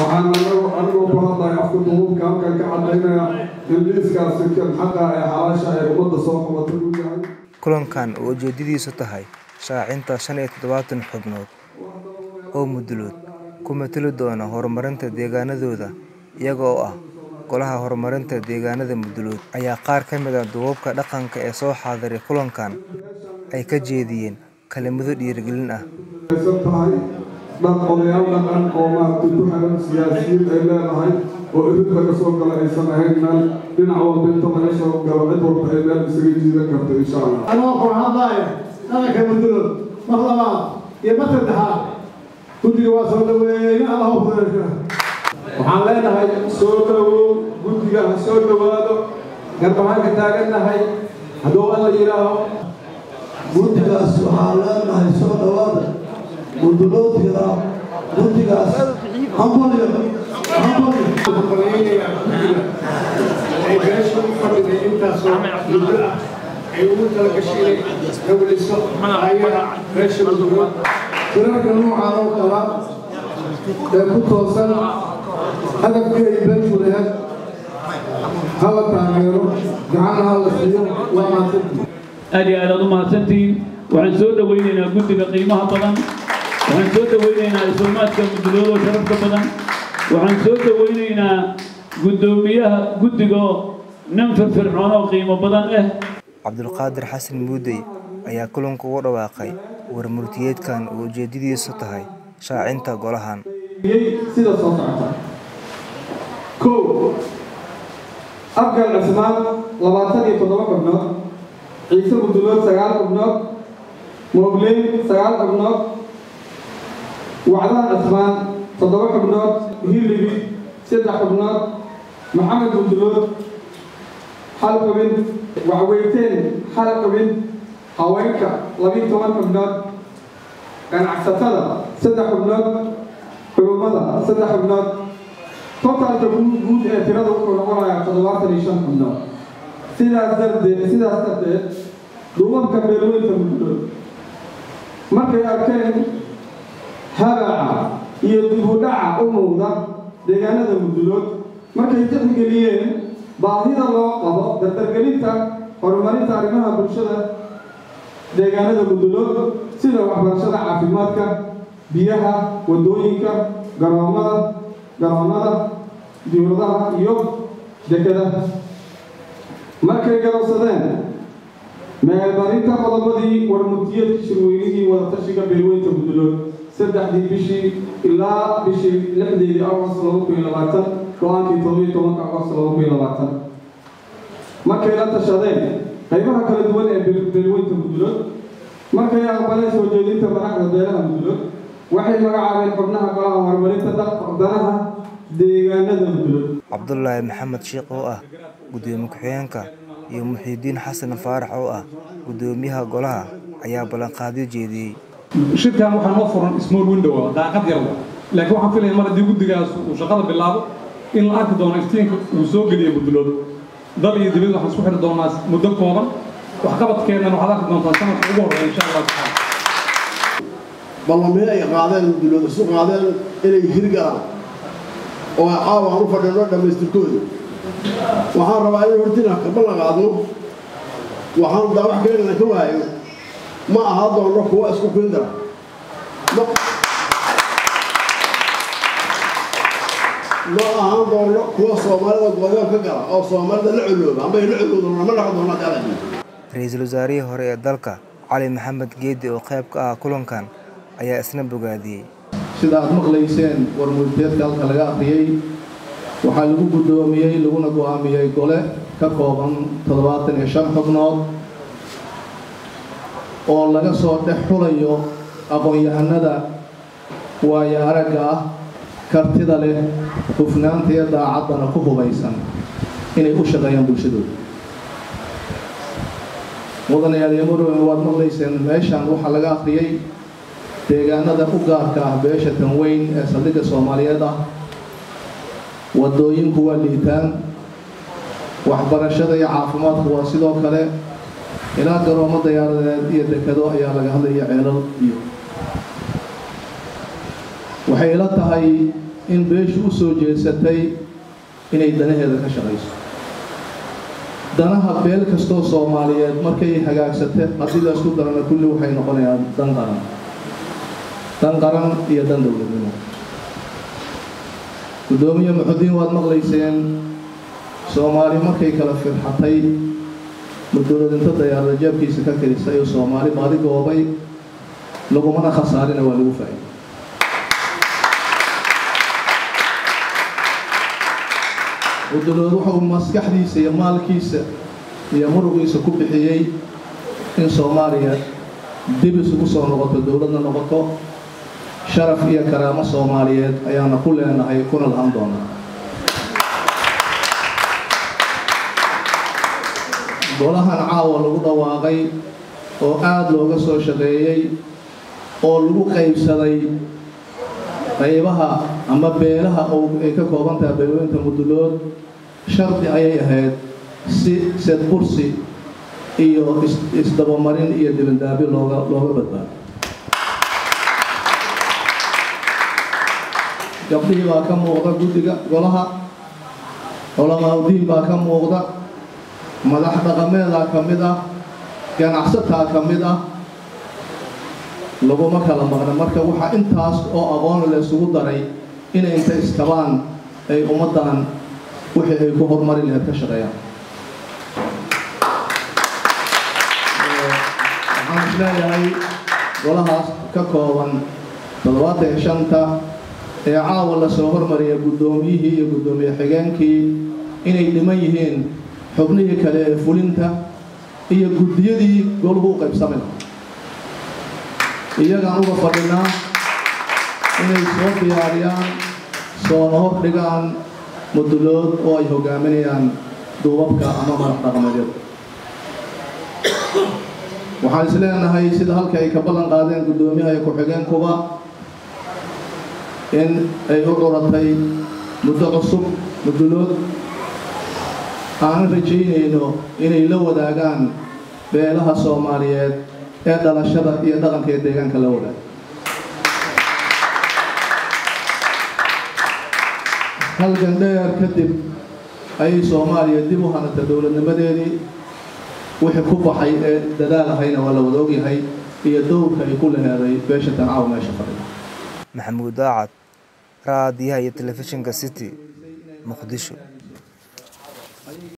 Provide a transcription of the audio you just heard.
waxaan anagu anigoo ku hadlaya afka duubka halkan ka cadaynaya in liiskaasi xaqa ee xalaasha ee ummadda soo qabatay uu yahay kulankan oo ujeedadiisu tahay shaacinta shan iyo toddobaatan xubnood oo mudulood ku matali doona horumarinta deegaanadooda iyaga oo ah golaha horumarinta deegaanada mudulood ayaa qaar ka mid ah duubabka dhaqanka ee soo xaadiray kulankan ay ka jeediyeen kelimado dhiirigelin ah dhan odayaal dhaqan oo maaragtay ku xiran siyaasiyiin ay leedahay oo irid laga soo gala aysan ahayn meel dhinac walba inta laga soo galo cid walba ay meel isaga jiidan karto insha allah anoo ku hadlaya dhaqanka mudulood mar labaad iyo mar saddexaad guddiga waa soo dhaweeyey allah u fudeesha waxaan leenahay soo dhowow guddiga ha soo dhowaado garbahaan ka taagannahay hadduu alla yidhaaho guddigaas waxaa leenahay soo dhowaada muduloodkida guddigaas hambalyo ay beesha ugu talagashay inay hawliso ayaga beesha mudulood shirarka noocaan oo kala ee ku toosan hadafkii ay beeshu lahayd hala taageero gacan ha la siiyo waa mahadsantii aad iyo aad aad u mahadsantihiin waxaan soo dhowaynaynaa guddiga qiimaha badan waxaan soo dhowaynaynaa isumaadka muduloodo sharafka badan. Waxaan soo dhowaynaynaa guddoomiyaha guddiga nin firfircoon oo qiimo badan ah cabdulqaadir xasan muudey ayaa kulanka ugu dhawaaqay warmurtiyeedkan oo ujeedadiisu tahay shaacinta golahan. Sida soo socota. Kow afgal cismaan labaatan iyo toddoba xubnood ciise mudulood sagaal xubnood moogleyn sagaal xubnood wacdaan cismaan toddoba xubnood hilibi saddex xubnood maxamed mudulood hal xubin waxweyteen hal xubin haweenka labiyo toban xubnood ganacsatada saddex xubnood xurumada saddex xubnood totalka guud ee tirada wuxuu noqonayaa toddobaatan iyo shan xubnood sidaas darteed sidaas darteed duubabka beelweynta mudulood markay arkeen habaca iyo dib u muuqda deegaanada mudulood markay tixgeliyeen baahida loo qabo dardargelinta horumarinta arrimaha bulshada deegaanada mudulood sida waxbarashada caafimaadka biyaha waddooyinka garoomada garoomada diuradaha iyo dekedaha. Markay garowsadeen meelmarinta qodobadii warmurtiyadkii shirweynihii wadatashiga beelweynta mudulood saddexdii bishii ilaa bishii lixdeedii agost laba kun iyo labaatan go'aankii todobiyo tobanka agost laba kun iyo labaatan markay la tashadeen qaybaha kala duwan ee beelweynta mudulood markay aqbaleen soo jeedinta madaxda beelaha mudulood waxay magacaabeen xubnaha golaha horumarinta danaha deegaanada mudulood cabdulaahi maxamed sheekh oo ah. Gudoomiye ku-xigeenka iyo muxiidiin xasan faarax oo ah. Gudoomiyaha golaha ayaa ballanqaadyo jeediyey shirkan waxaa noo furan small window daaqad yar laakiin waxaan filaya mar haddii guddigaas uu shaqada bilaabo in la arki doono iftiinka uu soo geliya mudulood dal iyo dibad waxaan isku xidhi doonaa muddo kooban. Waxqabadkeennana waxaad arki doontaa sanadka ugu horreeya insha allah. Tacaala ballamee ay qaadeen mudulood isu qaadeen inay hirgalaan oo caawa aan u fadhino dhammaystirkooda waxaan rabaa in hortina ka ballan qaadno waxaan daa wax kalena ka waayo ma aha doono kuwa isku kildara ma ahaan doono kuwa soomaalida goobyo ka gala oo soomaalida la colooba amba la coloodo lama dhaqo doono daaladi ra'iisul wasaarihii hore ee dalka cali maxamed geedi oo qayb ka ah kulankan ayaa isna bogaadiyey sida aad maqlayseen warmurteedka halka laga akhriyey waxaa lagu guddoomiyey laguna go'aamiyey gole ka kooban toddobaatan iyo shan xubnood oo laga soo dhex xulayo aqoon-yahanada waayo aragga ah kartida leh hufnaanta iyo daacaddana ku hubaysan inay u shaqeeyaan bulshadooda. Mudanayaal iyo waad maqlayseen meeshan waxaa laga akhriyey deegaanada u gaarka ah beesha tanweyn ee saldhigga soomaaliyeed ah. Waddooyinku waa liitaan waxbarashada iyo caafimaadku waa sidoo kale ilaa garoomo diyaaradeed iyo dekado ayaa laga hadlaya ceelal iyo. Waxay ila tahay in beeshu u soo jeesatay inay danaheeda ka shaqayso. Danaha beel kastoo soomaaliyeed markay hagaagsate haddii la isku darana kulli waxay noqonayaan dan qaran. Dan qaran iyo dan dowladnimo guddoomiye muxudiin waad maqlayseen soomaali markay kala firxatay muddooladinta dayaarada jeebkiisa ka kirisay oo soomaali baadi goobay lagumana khasaarina waa lagu faa'iday muddolood wuxuu maskaxdiisa iyo maalkiisa iyo murugiisa ku bixiyey in soomaaliya dib isugu soo noqoto dowladna noqoto sharaf iyo karaamo soomaaliyeed ayaana ku leenahay kuna lahan doonaa golahan caawa lagu dhawaaqay oo aada looga soo shaqeeyey oo lagu qaybsaday qaybaha ama beelaha ay ka kooban tahay beelooyinka mudulood shardi ayay ahayd si sedbursi iyo isdabamarin iyo dibindaabi looga looga badbaado. Gabdhihii baa ka muuqda guddiga golaha culamaauddiin baa ka muuqda madax dhaqameedaa ka mid ah ganacsataa ka mid ah laguma kala maqna. Marka waxaa intaas oo aqoon la isugu daray inay inta istabaan ay ummaddan wixii ay ku horumari lahayd ka shaqeeyaan. Waxaan is leeyahay golahaas ka kooban toddobaatan iyo shanta ee caawa la soo hormariya guddoomiyihii iyo guddoomiye xigeenkii inay dhiman yihiin xubnihii kale ee fulinta iyo guddiyadii goluhu u qaybsami lahaa iyagaan uga fadhinaa inay soo diyaariyaan soona hor dhigaan mudulood oo ay hogaaminayaan duubabka ama madax dhaqameedyada waxaan is leenahay sida halka ay ka ballan qaadeen guddoomiyaha iyo ku-xigeenkuba in ay u curatay muddo cusub mudulood aanan rajaynayno inay la wadaagaan beelaha soomaaliyeed ee dhalashada iyo dhaqanka ee deegaanka la wadaaga halgan dheer kadib ayay soomaaliya dib u hanata dowladnimadeedii wixii ku baxay ee dadaal ahayna waa la wada ogyahay iyo dowrka ay ku laheeday beesha tancaaw meesha fadhida maxamuud daacad raadiyaha iyo telefishinka city muqdisho